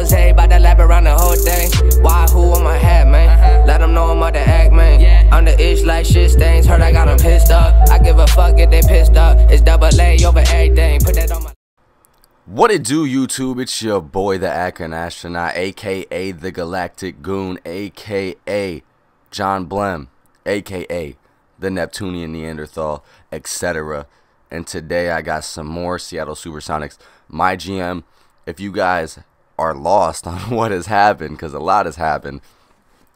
rose, bout to lap around the whole thing. Why, who on my hat, man? Uh-huh. Let them know I'm out the act, man. On the ish like shit stains, heard I got them pissed up. I give a fuck if they pissed up. It's double A over everything. Put that on my. What it do, YouTube? It's your boy, the Akron Astronaut, aka the Galactic Goon, aka John Blem, aka the Neptunian Neanderthal, etc. And today I got some more Seattle Supersonics. My GM, if you guys are lost on what has happened, because a lot has happened,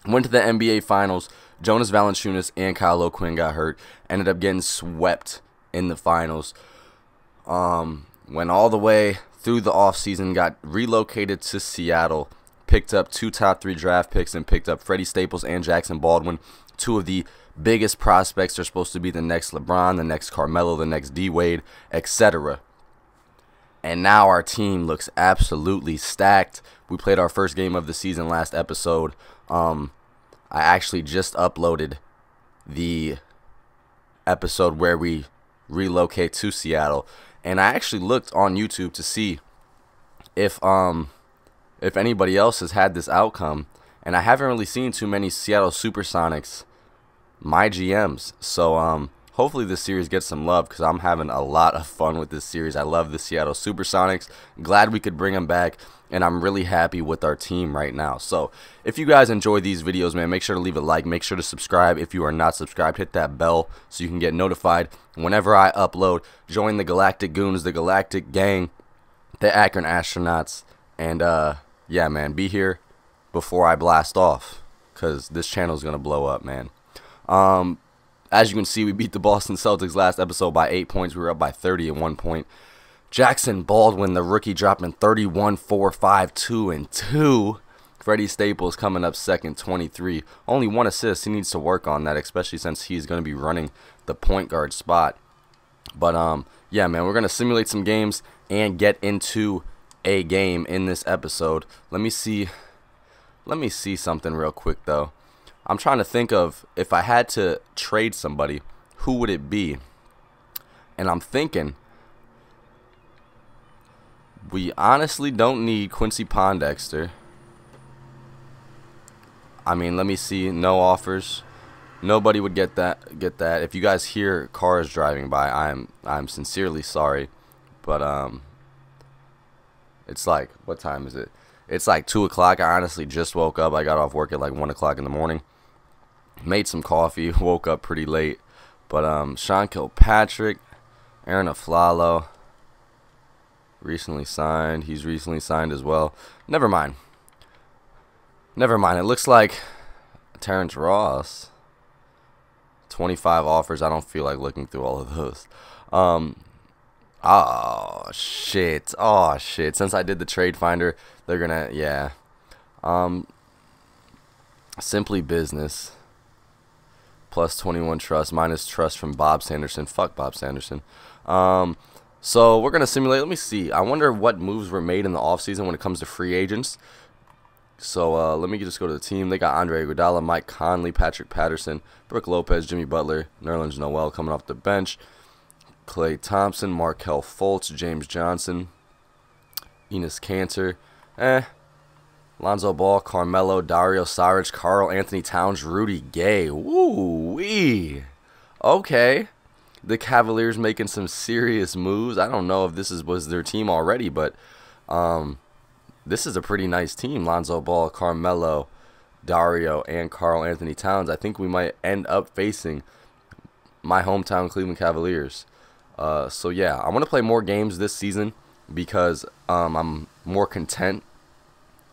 went to the NBA Finals. Jonas Valanciunas and Kyle O'Quinn got hurt. Ended up getting swept in the finals. Um, went all the way through the offseason, got relocated to Seattle, picked up two top three draft picks, and picked up Freddie Staples and Jackson Baldwin, two of the biggest prospects. They're supposed to be the next LeBron, the next Carmelo, the next D Wade, etc. And now our team looks absolutely stacked. We played our first game of the season last episode. Um, I actually just uploaded the episode where we relocate to Seattle and I actually looked on YouTube to see if um if anybody else has had this outcome, and I haven't really seen too many Seattle Supersonics my GMs. So um hopefully this series gets some love because I'm having a lot of fun with this series. I love the Seattle Supersonics. Glad we could bring them back, and I'm really happy with our team right now. So if you guys enjoy these videos, man, make sure to leave a like. Make sure to subscribe if you are not subscribed. Hit that bell so you can get notified whenever I upload. Join the Galactic Goons, the Galactic Gang, the Akron Astronauts, and uh, yeah, man, be here before I blast off because this channel is gonna blow up, man. Um, as you can see, we beat the Boston Celtics last episode by 8 points. We were up by 30 at one point. Jackson Baldwin, the rookie, dropping 31, 4, 5, 2, and 2. Freddie Staples coming up second, 23. Only one assist. He needs to work on that, especially since he's going to be running the point guard spot. But, um, yeah, man, we're going to simulate some games and get into a game in this episode. Let me see. Let me see something real quick, though. I'm trying to think of if I had to trade somebody, who would it be? And I'm thinking we honestly don't need Quincy Pondexter. I mean, let me see. No offers. Nobody would get that. Get that. If you guys hear cars driving by, I'm I'm sincerely sorry, but um, it's like what time is it? It's like two o'clock. I honestly just woke up. I got off work at like one o'clock in the morning made some coffee, woke up pretty late. But um, Sean Kilpatrick, Arron Afflalo, recently signed. He's recently signed as well. Never mind. Never mind. It looks like Terrence Ross. 25 offers. I don't feel like looking through all of those. Um, oh, shit. Oh, shit. Since I did the trade finder, they're going to, yeah. Um, simply business plus 21 trust minus trust from Bob Sanderson. Fuck Bob Sanderson. Um, so we're going to simulate. Let me see. I wonder what moves were made in the offseason when it comes to free agents. So uh, let me just go to the team. They got Andre Iguodala, Mike Conley, Patrick Patterson, Brook Lopez, Jimmy Butler, Nerlens Noel coming off the bench, Klay Thompson, Markelle Fultz, James Johnson, Enes Kanter. Eh, Lonzo Ball, Carmelo, Dario Saric, Karl-Anthony Towns, Rudy Gay. Woo wee. Okay. The Cavaliers making some serious moves. I don't know if this is was their team already, but um, this is a pretty nice team. Lonzo Ball, Carmelo, Dario, and Karl-Anthony Towns. I think we might end up facing my hometown Cleveland Cavaliers. Uh, so yeah, I want to play more games this season because um, I'm more content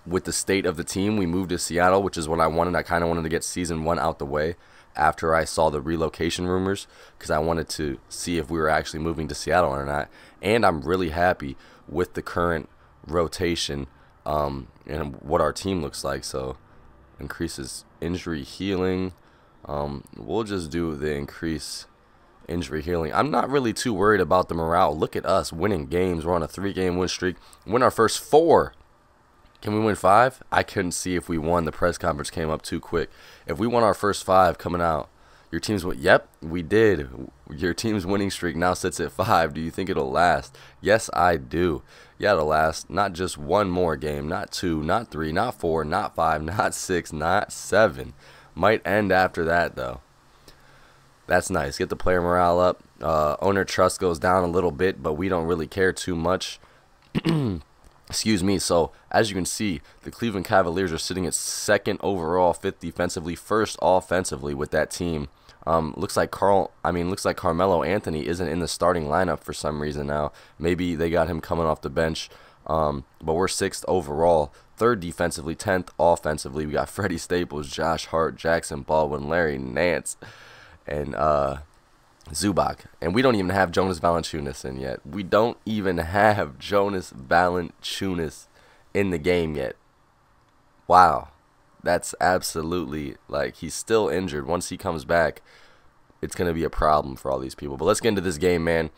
with the state of the team, we moved to Seattle, which is what I wanted. I kind of wanted to get season one out the way after I saw the relocation rumors because I wanted to see if we were actually moving to Seattle or not. And I'm really happy with the current rotation um, and what our team looks like. So increases injury healing. Um, we'll just do the increase injury healing. I'm not really too worried about the morale. Look at us winning games. We're on a three game win streak. Win our first four can we win five? I couldn't see if we won. The press conference came up too quick. If we won our first five coming out, Your team's what? Yep, we did. Your team's winning streak now sits at five. Do you think it'll last? Yes, I do. Yeah, it'll last. Not just one more game, not two, not three, not four, not five, not six, not seven. Might end after that though. That's nice. Get the player morale up. Uh, owner trust goes down a little bit, but we don't really care too much. Excuse me. So, as you can see, the Cleveland Cavaliers are sitting at second overall, fifth defensively, first offensively with that team. Um, looks like Carl. I mean, looks like Carmelo Anthony isn't in the starting lineup for some reason now. Maybe they got him coming off the bench. Um, but we're sixth overall, third defensively, tenth offensively. We got Freddie Staples, Josh Hart, Jackson Baldwin, Larry Nance, and uh, Zubac. And we don't even have Jonas Valanciunas in yet. We don't even have Jonas Valanciunas in the game yet. Wow that's absolutely like he's still injured. Once he comes back, it's gonna be a problem for all these people. But let's get into this game, man.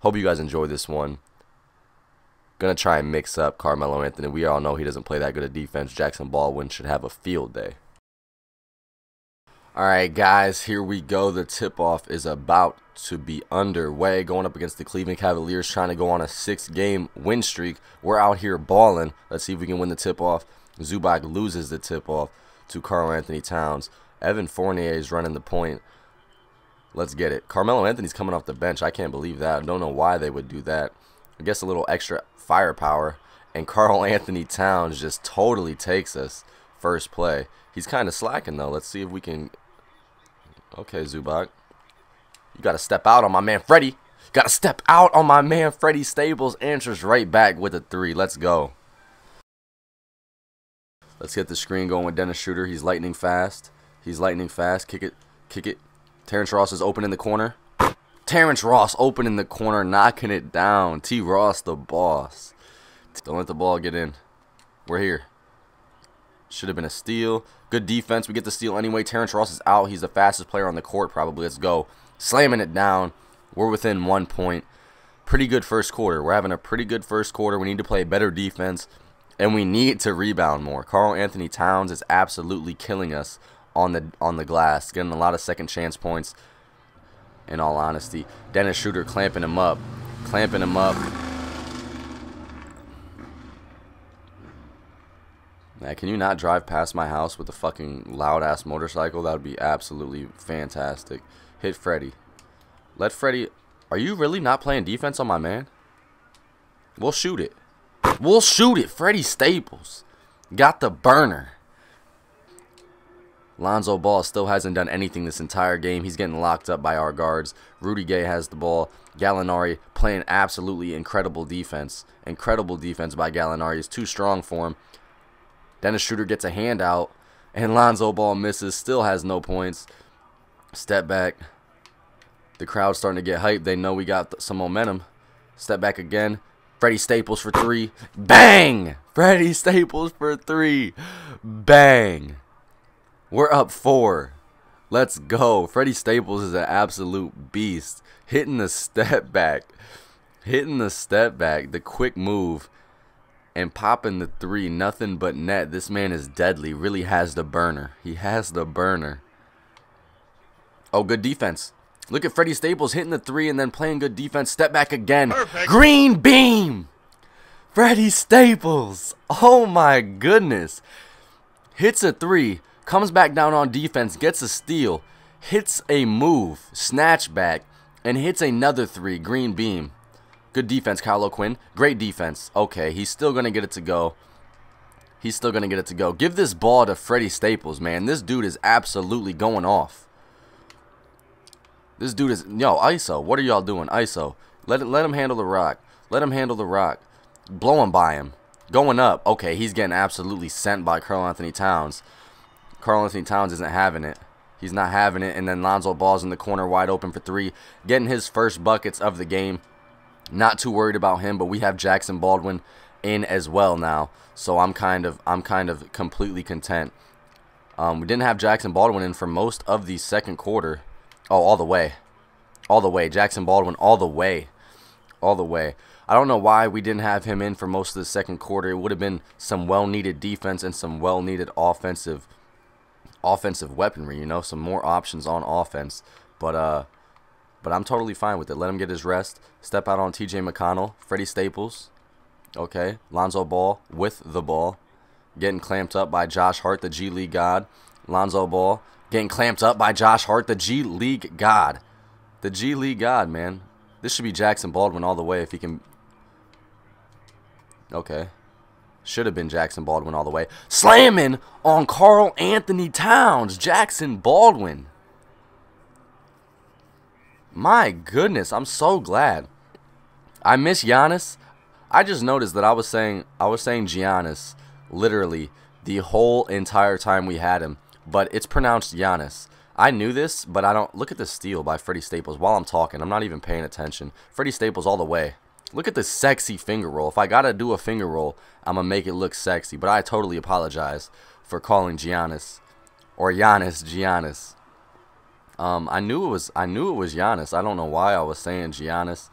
Hope you guys enjoy this one. Gonna try and mix up Carmelo Anthony. We all know he doesn't play that good a defense. Jackson Baldwin should have a field day. Alright, guys, here we go. The tip off is about to be underway. Going up against the Cleveland Cavaliers, trying to go on a six game win streak. We're out here balling. Let's see if we can win the tip off. Zubac loses the tip off to Karl-Anthony Towns. Evan Fournier is running the point. Let's get it. Carmelo Anthony's coming off the bench. I can't believe that. I don't know why they would do that. I guess a little extra firepower. And Karl-Anthony Towns just totally takes us first play. He's kind of slacking, though. Let's see if we can... Okay, Zubac. You got to step out on my man Freddie. Got to step out on my man Freddie Staples. Answers right back with a three. Let's go. Let's get the screen going with Dennis Schroeder. He's lightning fast. He's lightning fast. Kick it. Kick it. Terrence Ross is open in the corner. Terrence Ross open in the corner, knocking it down. T. Ross, the boss. Don't let the ball get in. We're here. Should have been a steal. Good defense. We get the steal anyway. Terrence Ross is out. He's the fastest player on the court, probably. Let's go. Slamming it down. We're within one point. Pretty good first quarter. We're having a pretty good first quarter. We need to play better defense and we need to rebound more. Karl-Anthony Towns is absolutely killing us on the on the glass, getting a lot of second chance points. In all honesty, Dennis Schroeder clamping him up, clamping him up. Man, can you not drive past my house with a fucking loud ass motorcycle? That would be absolutely fantastic. Hit Freddie. Let Freddie. Are you really not playing defense on my man? We'll shoot it. We'll shoot it. Freddie Staples got the burner. Lonzo Ball still hasn't done anything this entire game. He's getting locked up by our guards. Rudy Gay has the ball. Gallinari playing absolutely incredible defense. Incredible defense by Gallinari. He's too strong for him. Dennis Schroeder gets a handout. And Lonzo Ball misses. Still has no points. Step back. The crowd's starting to get hyped. They know we got some momentum. Step back again. Freddie Staples for three. Bang! Freddie Staples for three. Bang! We're up four. Let's go. Freddie Staples is an absolute beast. Hitting the step back. Hitting the step back. The quick move. And popping the three. Nothing but net. This man is deadly. Really has the burner. He has the burner. Oh, good defense. Look at Freddie Staples hitting the three and then playing good defense. Step back again. Perfect. Green beam. Freddie Staples. Oh my goodness. Hits a three. Comes back down on defense. Gets a steal. Hits a move. Snatch back. And hits another three. Green beam. Good defense, Kyle O'Quinn. Great defense. Okay, he's still going to get it to go. He's still going to get it to go. Give this ball to Freddie Staples, man. This dude is absolutely going off. This dude is yo ISO. What are y'all doing? ISO. Let it, let him handle the rock. Let him handle the rock. Blowing by him. Going up. Okay, he's getting absolutely sent by Karl-Anthony Towns. Karl-Anthony Towns isn't having it. He's not having it. And then Lonzo Ball's in the corner wide open for three. Getting his first buckets of the game. Not too worried about him, but we have Jackson Baldwin in as well now. So I'm kind of I'm kind of completely content. Um, we didn't have Jackson Baldwin in for most of the second quarter. Oh, all the way. All the way. Jackson Baldwin, all the way. All the way. I don't know why we didn't have him in for most of the second quarter. It would have been some well needed defense and some well needed offensive offensive weaponry, you know, some more options on offense. But uh but I'm totally fine with it. Let him get his rest. Step out on TJ McConnell, Freddie Staples. Okay. Lonzo Ball with the ball. Getting clamped up by Josh Hart, the G League God. Lonzo Ball getting clamped up by Josh Hart, the G League God. The G League God, man. This should be Jackson Baldwin all the way if he can. Okay. Should have been Jackson Baldwin all the way. Slamming on Karl Anthony Towns. Jackson Baldwin. My goodness, I'm so glad. I miss Giannis. I just noticed that I was saying I was saying Giannis literally the whole entire time we had him, but it's pronounced Giannis. I knew this, but I don't look at the steal by Freddie Staples while I'm talking. I'm not even paying attention. Freddie Staples all the way. Look at the sexy finger roll. If I gotta do a finger roll, I'm gonna make it look sexy. But I totally apologize for calling Giannis or Giannis Giannis. Um, I knew it was I knew it was Giannis. I don't know why I was saying Giannis.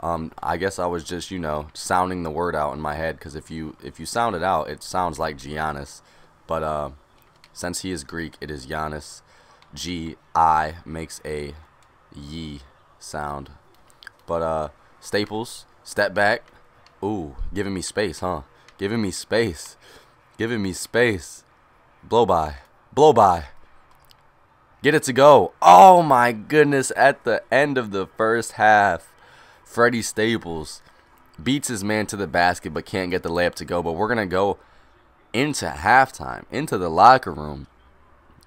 Um, I guess I was just you know sounding the word out in my head because if you if you sound it out, it sounds like Giannis. But uh, since he is Greek, it is Giannis. G I makes a ye sound. But uh, Staples step back. Ooh, giving me space, huh? Giving me space. Giving me space. Blow by. Blow by. Get it to go. Oh my goodness. At the end of the first half, Freddie Staples beats his man to the basket but can't get the layup to go. But we're going to go into halftime, into the locker room.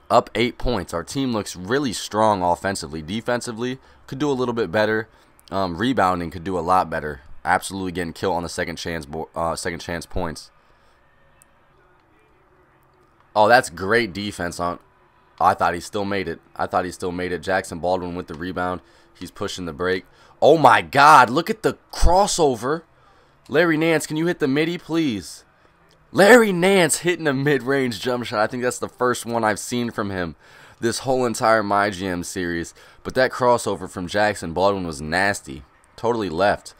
Up eight points. Our team looks really strong offensively. Defensively, could do a little bit better. Um, rebounding could do a lot better. Absolutely getting killed on the second chance, uh, second chance points. Oh, that's great defense on I thought he still made it. I thought he still made it. Jackson Baldwin with the rebound. He's pushing the break. Oh my God! Look at the crossover. Larry Nance, can you hit the midi, please? Larry Nance hitting a mid-range jump shot. I think that's the first one I've seen from him this whole entire MyGM series. But that crossover from Jackson Baldwin was nasty. Totally left.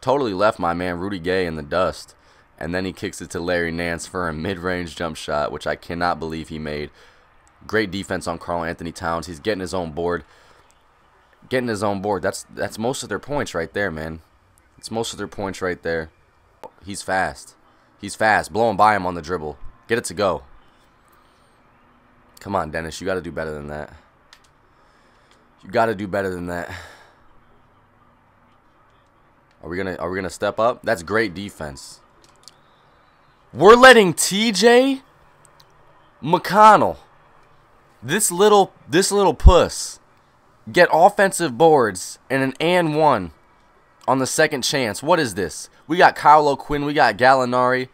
Totally left my man Rudy Gay in the dust. And then he kicks it to Larry Nance for a mid-range jump shot, which I cannot believe he made. Great defense on Karl-Anthony Towns. He's getting his own board. Getting his own board. That's that's most of their points right there, man. It's most of their points right there. He's fast. He's fast. Blowing by him on the dribble. Get it to go. Come on, Dennis. You got to do better than that. You got to do better than that. Are we gonna Are we gonna step up? That's great defense. We're letting TJ McConnell this little this little puss get offensive boards and an and one on the second chance. What is this? We got Kyle O'Quinn, we got Gallinari,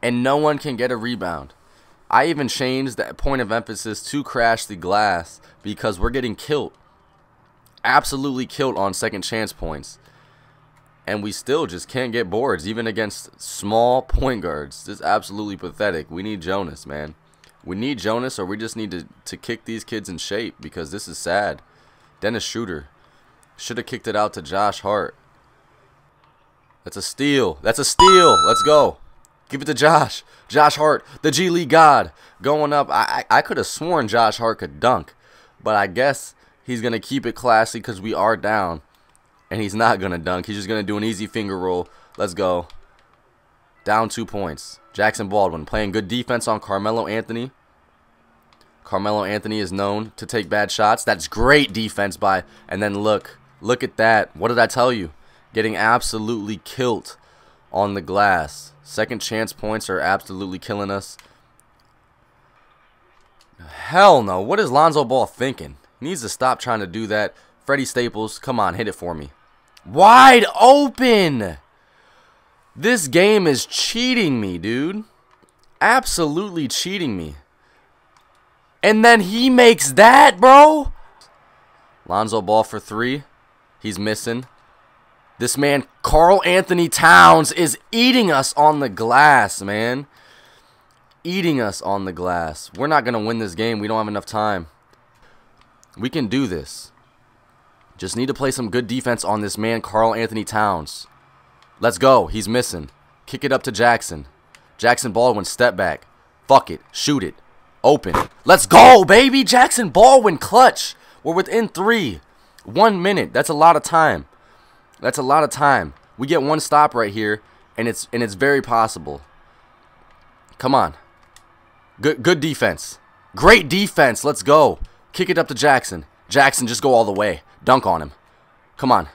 and no one can get a rebound. I even changed that point of emphasis to crash the glass because we're getting killed. Absolutely killed on second chance points. And we still just can't get boards, even against small point guards. This is absolutely pathetic. We need Jonas, man. We need Jonas, or we just need to, to kick these kids in shape because this is sad. Dennis Schroeder should have kicked it out to Josh Hart. That's a steal. That's a steal. Let's go. Give it to Josh. Josh Hart, the G League God, going up. I, I, I could have sworn Josh Hart could dunk, but I guess he's going to keep it classy because we are down. And he's not going to dunk. He's just going to do an easy finger roll. Let's go. Down two points. Jackson Baldwin playing good defense on Carmelo Anthony. Carmelo Anthony is known to take bad shots. That's great defense by. And then look, look at that. What did I tell you? Getting absolutely killed on the glass. Second chance points are absolutely killing us. Hell no. What is Lonzo Ball thinking? He needs to stop trying to do that. Freddie Staples, come on, hit it for me. Wide open! This game is cheating me, dude. Absolutely cheating me. And then he makes that, bro. Lonzo Ball for three. He's missing. This man, Karl-Anthony Towns, is eating us on the glass, man. Eating us on the glass. We're not going to win this game. We don't have enough time. We can do this. Just need to play some good defense on this man, Karl-Anthony Towns. Let's go. He's missing. Kick it up to Jackson. Jackson Baldwin, step back. Fuck it. Shoot it. Open. Let's go, baby. Jackson Baldwin clutch. We're within three. One minute. That's a lot of time. That's a lot of time. We get one stop right here, and it's and it's very possible. Come on. Good good defense. Great defense. Let's go. Kick it up to Jackson. Jackson, just go all the way. Dunk on him. Come on.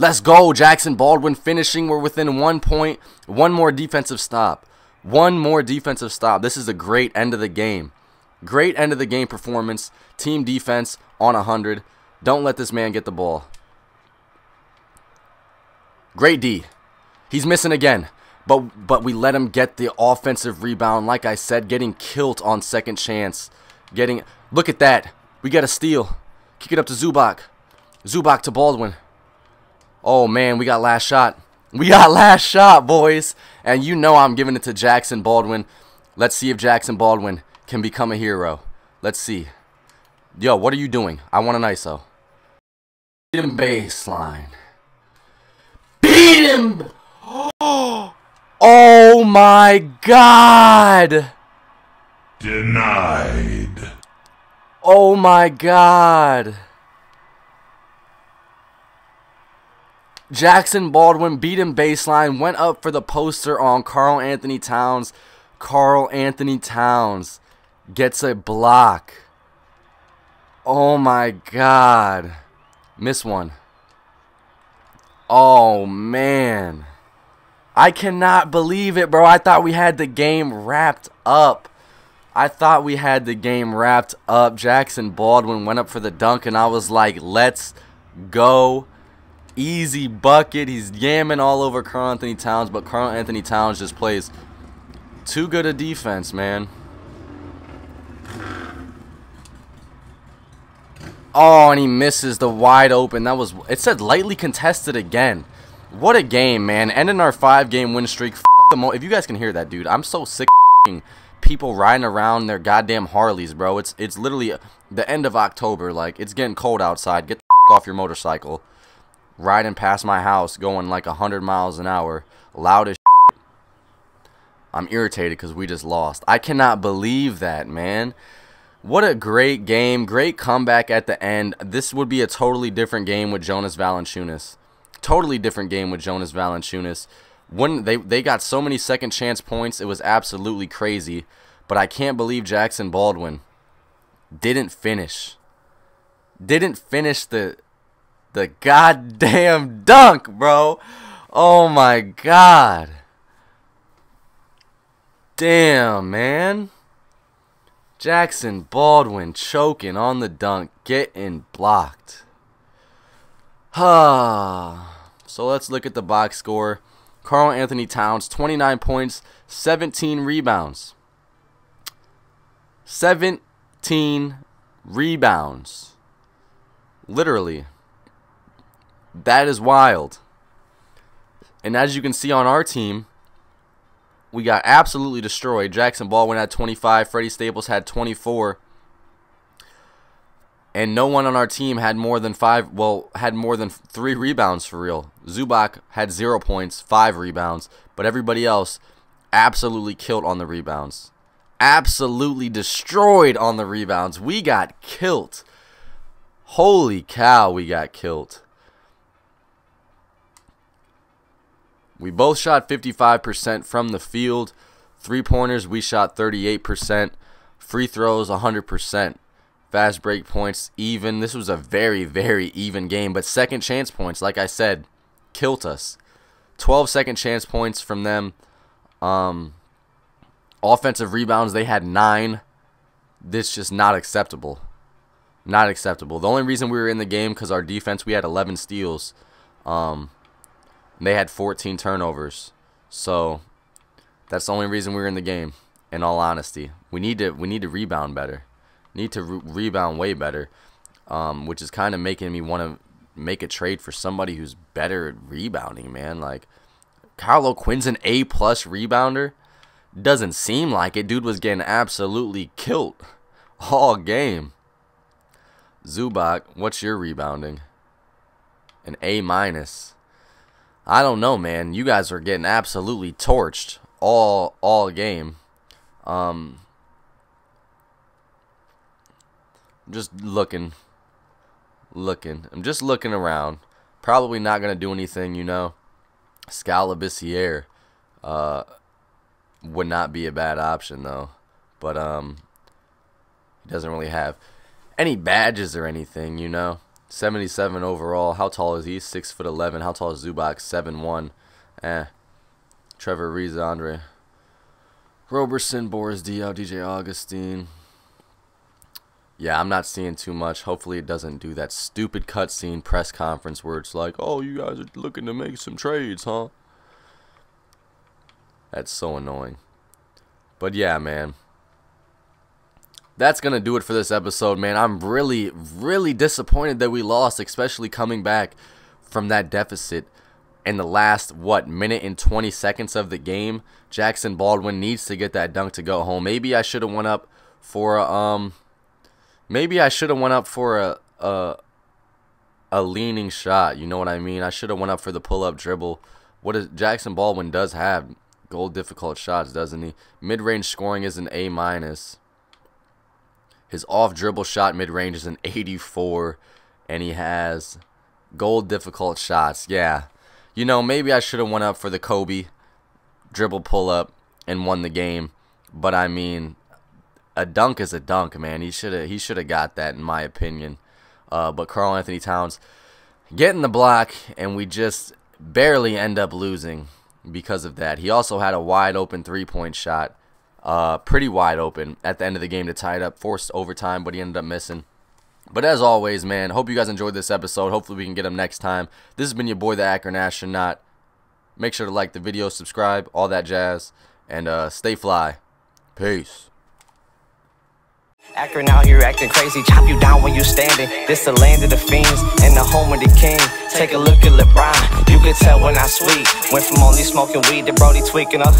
Let's go. Jackson Baldwin finishing. We're within one point. One more defensive stop. One more defensive stop. This is a great end of the game. Great end of the game performance. Team defense on 100. Don't let this man get the ball. Great D. He's missing again. But but we let him get the offensive rebound. Like I said, getting killed on second chance. Getting look at that. We got a steal. Kick it up to Zubac. Zubac to Baldwin. Oh man, we got last shot. We got last shot, boys. And you know I'm giving it to Jackson Baldwin. Let's see if Jackson Baldwin can become a hero. Let's see. Yo, what are you doing? I want an ISO. Beat him baseline. Beat him! Oh my god! Denied. Oh my god. Jackson Baldwin beat him baseline, went up for the poster on Karl Anthony Towns. Karl Anthony Towns gets a block. Oh my god. Miss one. Oh man. I cannot believe it, bro. I thought we had the game wrapped up. I thought we had the game wrapped up. Jackson Baldwin went up for the dunk, and I was like, let's go. Easy bucket. He's yamming all over Karl Anthony Towns, but Karl Anthony Towns just plays too good a defense, man. Oh, and he misses the wide open. That was, it said lightly contested again. What a game, man. Ending our five-game win streak. If you guys can hear that, dude, I'm so sick of people riding around their goddamn Harleys, bro. It's it's literally the end of October. Like, it's getting cold outside. Get off your motorcycle. Riding past my house going like 100 miles an hour. Loud as I'm irritated because we just lost. I cannot believe that, man. What a great game. Great comeback at the end. This would be a totally different game with Jonas Valanciunas. Totally different game with Jonas Valanciunas. When they they got so many second chance points, it was absolutely crazy. But I can't believe Jackson Baldwin didn't finish. Didn't finish the the goddamn dunk, bro. Oh my god. Damn, man. Jackson Baldwin choking on the dunk, getting blocked. Ah. so let's look at the box score. Karl Anthony Towns, 29 points, 17 rebounds. 17 rebounds. Literally. That is wild. And as you can see on our team, we got absolutely destroyed. Jackson Baldwin had 25, Freddie Staples had 24. And no one on our team had more than five, well, had more than three rebounds for real. Zubac had zero points, five rebounds, but everybody else absolutely killed on the rebounds. Absolutely destroyed on the rebounds. We got killed. Holy cow, we got killed. We both shot 55% from the field. Three pointers, we shot 38%. Free throws, 100%. Fast break points, even. This was a very, very even game. But second chance points, like I said, killed us. 12 second chance points from them. Um, offensive rebounds, they had nine. This just not acceptable. Not acceptable. The only reason we were in the game because our defense, we had 11 steals. Um, they had 14 turnovers. So that's the only reason we were in the game. In all honesty, we need to we need to rebound better. Need to re rebound way better, um, which is kind of making me want to make a trade for somebody who's better at rebounding. Man, like Carlo O'Quinn's an A plus rebounder. Doesn't seem like it. Dude was getting absolutely killed all game. Zubac, what's your rebounding? An A minus. I don't know, man. You guys are getting absolutely torched all all game. Um, just looking. Looking. I'm just looking around. Probably not going to do anything, you know. Skal Labissiere uh, would not be a bad option, though. But um, he doesn't really have any badges or anything, you know. 77 overall. How tall is he? 6 foot 11. How tall is Zubac? 7 1. Eh. Trevor Reese, Andre. Roberson, Boris Diaw, DJ Augustin. Yeah, I'm not seeing too much. Hopefully, it doesn't do that stupid cutscene press conference where it's like, oh, you guys are looking to make some trades, huh? That's so annoying. But yeah, man. That's going to do it for this episode, man. I'm really, really disappointed that we lost, especially coming back from that deficit in the last, what, minute and 20 seconds of the game. Jackson Baldwin needs to get that dunk to go home. Maybe I should have went up for, um, maybe I should have went up for a, a, a leaning shot. You know what I mean? I should have went up for the pull-up dribble. What is Jackson Baldwin does have goal difficult shots, doesn't he? Mid-range scoring is an A minus. His off dribble shot mid range is an 84, and he has goal difficult shots. Yeah, you know maybe I should have went up for the Kobe dribble pull up and won the game, but I mean, a dunk is a dunk, man. He should have he should have got that in my opinion. Uh, but Karl-Anthony Towns getting the block, and we just barely end up losing because of that. He also had a wide open three point shot uh, pretty wide open at the end of the game to tie it up. Forced overtime, but he ended up missing. But as always, man, hope you guys enjoyed this episode. Hopefully we can get him next time. This has been your boy, the Akron Astronaut. Make sure to like the video, subscribe, all that jazz, and uh, stay fly. Peace. Akron out here acting crazy, chop you down when you standing. This the land of the fiends and the home of the king. Take a look at LeBron, you can tell when I sweet. Went from only smoking weed to Brody tweaking up.